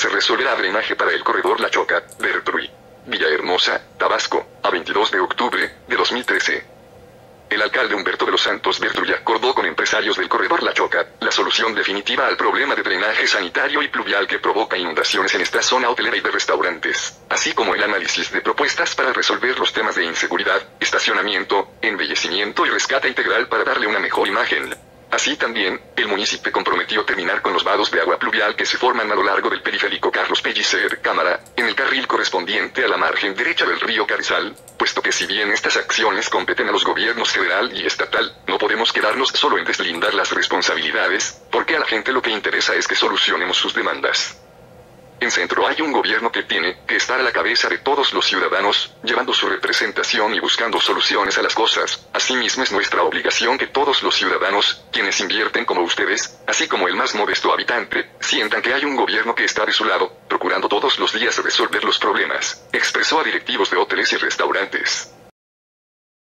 se resolverá drenaje para el corredor La Choca, Bertruy. Villahermosa, Tabasco, a 22 de octubre de 2013. El alcalde Humberto de los Santos Bertrulla acordó con empresarios del corredor La Choca la solución definitiva al problema de drenaje sanitario y pluvial que provoca inundaciones en esta zona hotelera y de restaurantes, así como el análisis de propuestas para resolver los temas de inseguridad, estacionamiento, embellecimiento y rescate integral para darle una mejor imagen. Así también, el municipio comprometió terminar con los vados de agua pluvial que se forman a lo largo del periférico Carlos Pellicer Cámara, en el carril correspondiente a la margen derecha del río Carizal, puesto que si bien estas acciones competen a los gobiernos federal y estatal, no podemos quedarnos solo en deslindar las responsabilidades, porque a la gente lo que interesa es que solucionemos sus demandas. En Centro hay un gobierno que tiene que estar a la cabeza de todos los ciudadanos, llevando su representación y buscando soluciones a las cosas. Asimismo es nuestra obligación que todos los ciudadanos, quienes invierten como ustedes, así como el más modesto habitante, sientan que hay un gobierno que está de su lado, procurando todos los días resolver los problemas, expresó a directivos de hoteles y restaurantes.